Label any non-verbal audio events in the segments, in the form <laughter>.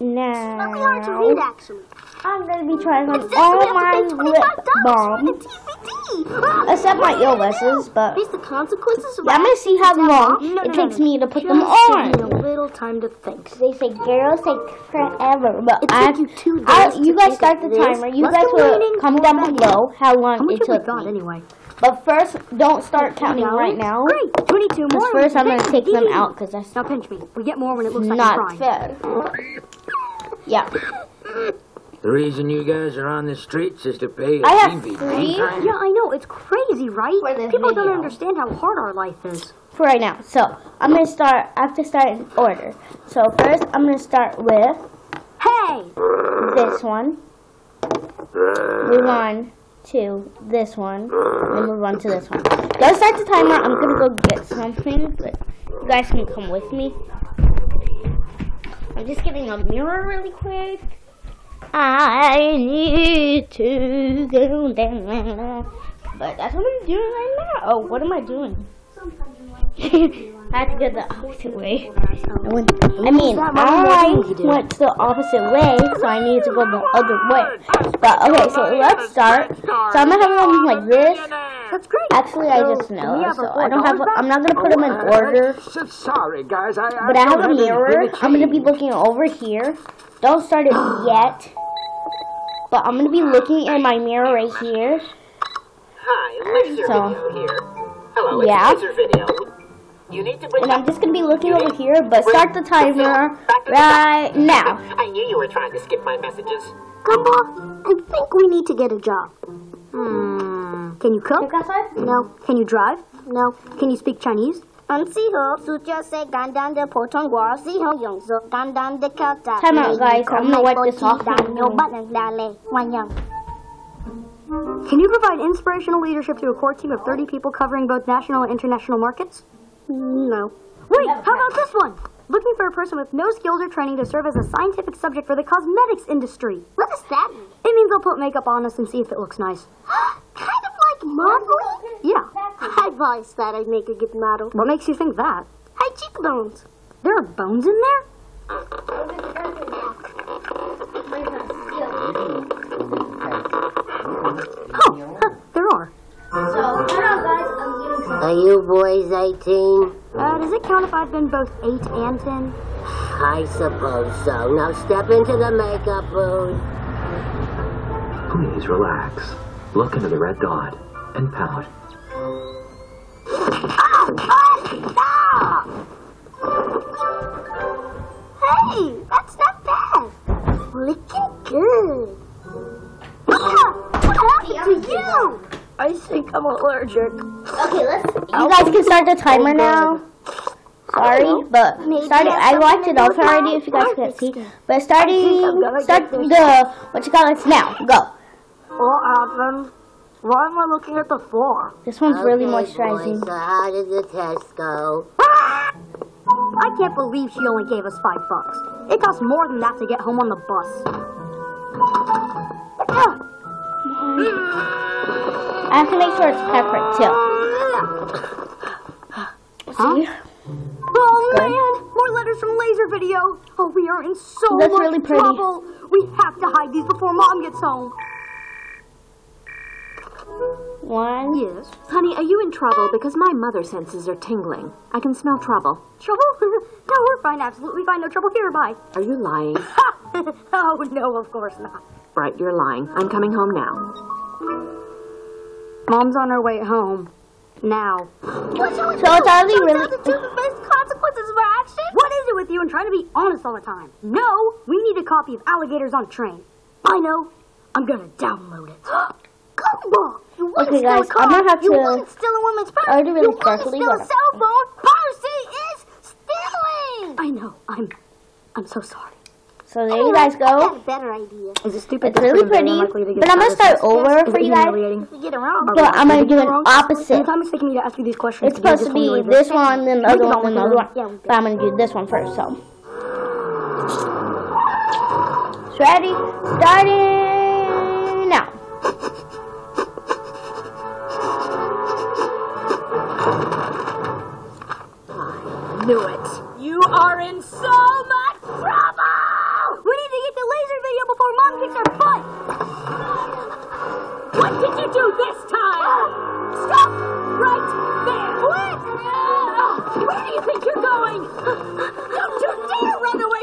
now. Let me hard to read, actually. I'm gonna be trying on It says we all my lip $25 balm, for the DVD. except my illnesses, but the consequences yeah, I'm gonna see how long No, it no, takes no, me to put them on. a little time to think. They say girls take forever, but It I, took you two I, days you guys start the timer. You guys will comment down below how long How it took anyway? But first, don't start counting right now. Great, 22 Because more. first, I'm gonna take them out because that's Now pinch me. We get more when it looks like not I'm crying. fair. Yeah, The reason you guys are on the streets is to pay a I have TV three. time. Yeah, I know. It's crazy, right? For this People don't understand how hard our life is. for right now. So I'm gonna start. I have to start in order. So first, I'm gonna start with Hey! this one. Move on to this one. Then move on to this one. Go start the timer. I'm gonna go get something, but you guys can come with me. I'm just getting a mirror really quick. I need to go down. But that's what I'm doing right now. Oh, what am I doing? <laughs> I have to go the opposite way. I, went, I mean, I went the opposite way, so I need to go the other way. But okay, so let's start. So I'm gonna have them like this. That's great. Actually, I just know, so I don't have. $4 I'm not gonna put them in Oh, order. Sorry, guys. I, But I have a mirror. I'm gonna be looking over here. Don't start it <gasps> yet. But I'm gonna be looking in my mirror right here. Hi, Laser So, Video here. Hello, yeah. it's Laser Video. You need to bring and I'm just going to be looking over here, but start the timer right now. I knew you were trying to skip my messages. Gumball, I think we need to get a job. Hmm. Can you cook? No. Can you drive? No. Can you speak Chinese? Time out, guys. I'm gonna wipe this off. Can you provide inspirational leadership to a core team of 30 people covering both national and international markets? No. Wait, how about this one? Looking for a person with no skills or training to serve as a scientific subject for the cosmetics industry. What does that mean? It means they'll put makeup on us and see if it looks nice. <gasps> kind of like modeling? Yeah. I've always thought I'd make a good model. What makes you think that? High cheekbones. There are bones in there? Uh-uh. Are you boys 18? Uh, does it count if I've been both 8 and 10? I suppose so. Now step into the makeup booth. Please relax. Look into the red dot and pout. Hey, that's not bad. Looking good. Ah, what happened to you? I think I'm allergic. Okay. You guys can start the timer now. Sorry, but starting. I watched it off already. If you guys can't see, but starting. Start the what you call it now. Go. What happened? Why am I looking at the floor? This one's really moisturizing. boys, so how did the test go? I can't believe she only gave us five bucks. It costs more than that to get home on the bus. Ah, I have to make sure it's pepper too. See? Oh man! More letters from Laser Video. Oh, we are in so That's much really pretty. trouble. We have to hide these before Mom gets home. One. Yes. Honey, are you in trouble? Because my mother senses are tingling. I can smell trouble. Trouble? <laughs> no, we're fine. Absolutely fine. No trouble here. Bye. Are you lying? <laughs> oh no, of course not. Right, you're lying. I'm coming home now. Mom's on her way home. Now. What's So it's really- the truth and face the consequences of our actions. What is it with you and trying to be honest all the time? No, we need a copy of Alligators on a Train. I know. I'm gonna download it. <gasps> Gumball, you wouldn't Okay, steal guys, a car. I'm gonna have you to- wouldn't steal a woman's purse. I already really you wouldn't steal a cell phone. Piracy is stealing. I know. I'm. I'm so sorry. So there you oh, guys I got go. a better idea. Is it stupid? It's really pretty. But I'm gonna start over for you guys. Get it wrong, But I'm gonna do an opposite. Time is taking me to ask you these questions. It's supposed to be this one, then the other one, then the other one. But I'm gonna do this one first. So. Ready? Starting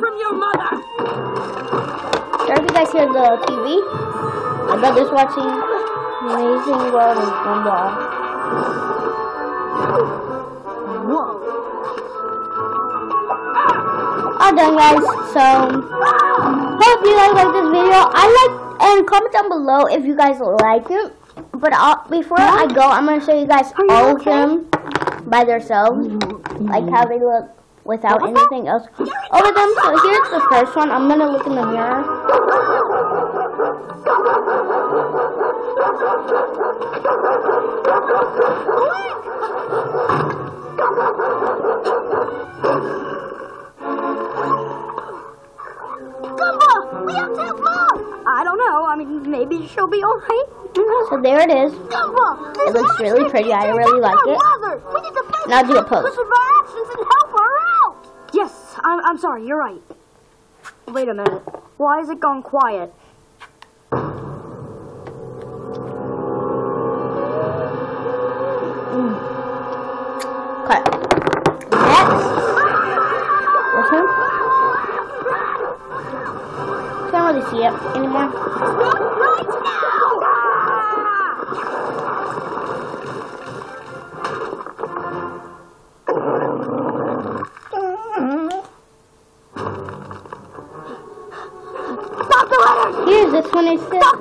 from your mother! Sorry if you guys hear the TV. My brother's watching Amazing World of Gumball. Whoa. All done, guys. So, hope you guys like this video. I like and comment down below if you guys like it. But I'll, before I go, I'm gonna show you guys all of them by themselves, like how they look without anything else oh, over them. So here's the first one. I'm gonna look in the mirror. Gumball, we have to help Mom. I don't know. I mean, maybe she'll be all right. So there it is. Gumball, It looks really pretty. I really like it. Mother, we need to face Now do a pose. You're right. Wait a minute. Why is it gone quiet?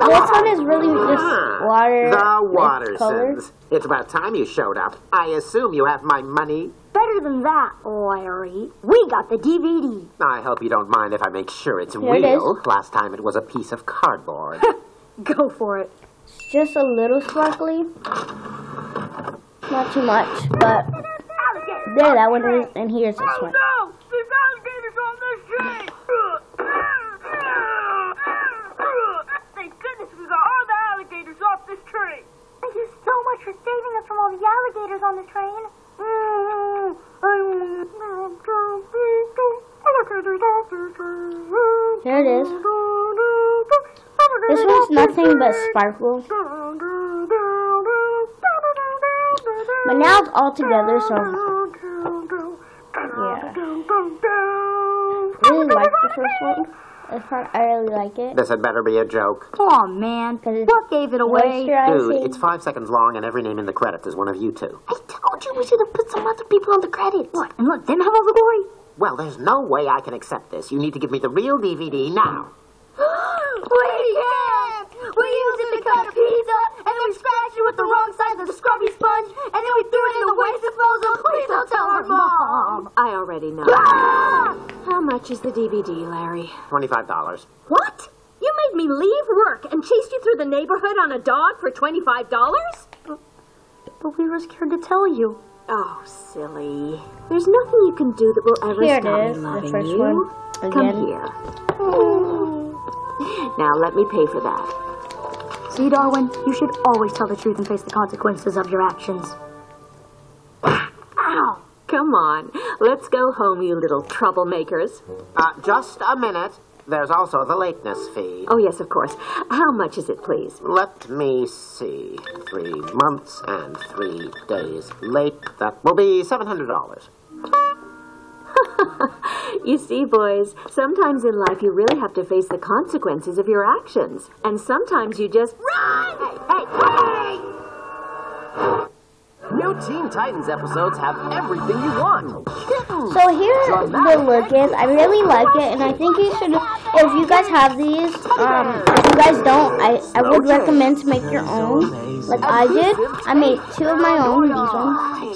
This, one is really just ah, water. The color. Wattersons. It's about time you showed up. I assume you have my money. Better than that, Larry. We got the DVD. I hope you don't mind if I make sure it's Here it real. Last time it was a piece of cardboard. <laughs> Go for it. It's just a little sparkly. Not too much, but there that one is, and here's this oh, one. No! There's alligators on this train! Thank goodness we got all the alligators off this train! Thank you so much for saving us from all the alligators on the train. Here it is. This one's nothing but sparkles. But now it's all together, so the first one. This part, I really like it. this had better be a joke. Aw, man. What gave it away? Dude, it's five seconds long and every name in the credits is one of you two. I told you we should have put some other people on the credits. What? And let them have all the glory? Well, there's no way I can accept this. You need to give me the real DVD now. <gasps> we can't! We used it to cut a pizza, and then we scratched it with the wrong side of the scrubby sponge, and then we threw it in the waste disposal. Please don't tell our mom! I already know. Much is the DVD, Larry? $25. What? You made me leave work and chased you through the neighborhood on a dog for $25? But we were scared to tell you. Oh, silly. There's nothing you can do that will ever Here it stop is, me the loving first you. one. Come Again. here. Now let me pay for that. See, Darwin, you should always tell the truth and face the consequences of your actions. Ow! Come on. Let's go home, you little troublemakers. Uh, just a minute. There's also the lateness fee. Oh, yes, of course. How much is it, please? Let me see. Three months and three days late. That will be $700. <laughs> You see, boys, sometimes in life you really have to face the consequences of your actions. And sometimes you just. Run! Hey, hey! New Teen Titans episodes have everything you want. Kittens! So here the look is. I really like it, and I think you should. If you guys have these, um, if you guys don't, I I would recommend to make your own, like I did. I made two of my own. These ones,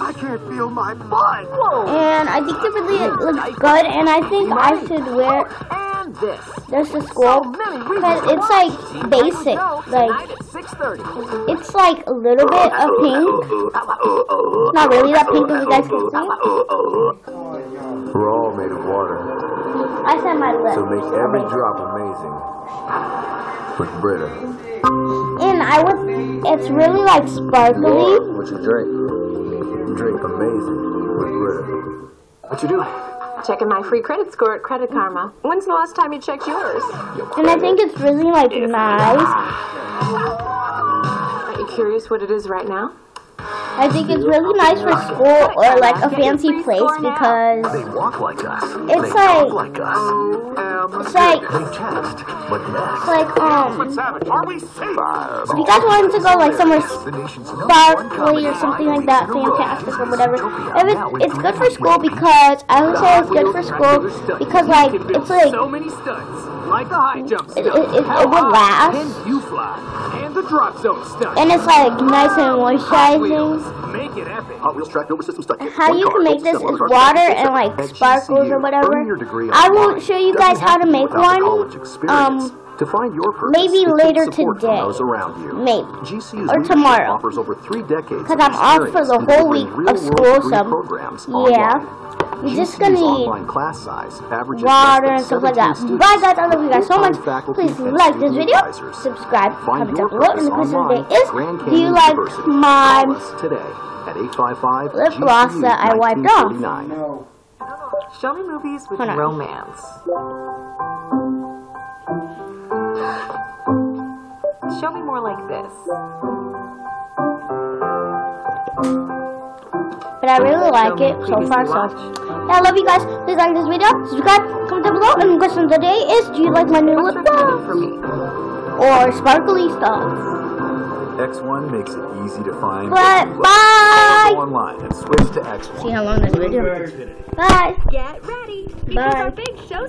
I can't feel my butt. And I think they really look good. And I think I should wear And this. this to school because it's like basic, like Tonight at 6.30. it's like a little bit of pink. Not really that pink, as you guys can see. We're all made of water, I said my lips. so make every lips. drop amazing. With Brita. And I would. It's really like sparkly. What you drink? Drink amazing with Brita. What you doing? Checking my free credit score at Credit Karma. When's the last time you checked yours? And I think it's really like nice. Are you curious what it is right now? I think it's really nice for school or like a fancy place because They walk like us. It's they like- talk like us. it's like They jest, but it's next. like um Savage, are we safe? if you guys wanted to go like somewhere The nation's sparkly or something like that, weeks in a row. fantastic or whatever. If it's, it's good for school because I would say it's good for school because like it's like so many stunts, like the high jump it, stunt. it, it, How it will high last Can you fly? And the drop zone stunt. and it's like nice and Hot moisturizing. Wheels, make it epic. Hot Wheels track over system stuck. How you can make this is water and like sparkles or whatever. I will show you guys how to make one. Um, to find your purpose, maybe later today. those around you. maybe. GC's Or tomorrow. offers over three decades Because I'm off for the whole week of school, free so programs yeah. online. We're just GCU's gonna need online class size averages water and stuff like that. 17 Bye guys, I love you guys so much. with Please like this video, subscribe, Find comment down below, and the purpose question online today is, at Grand do you like University. my today at 855 lip gloss that I wiped off? 1949. Show me movies with Hold on. romance. Show me more like this. But I really like it so far, so yeah, I love you guys. Please like this video, subscribe, comment down below, and the question of the day is, do you like my new lip gloss or sparkly stuff? X1 makes it easy to find. But Go bye. online and switch to X1. See how long this video is. Bye. Get ready. Bye. big show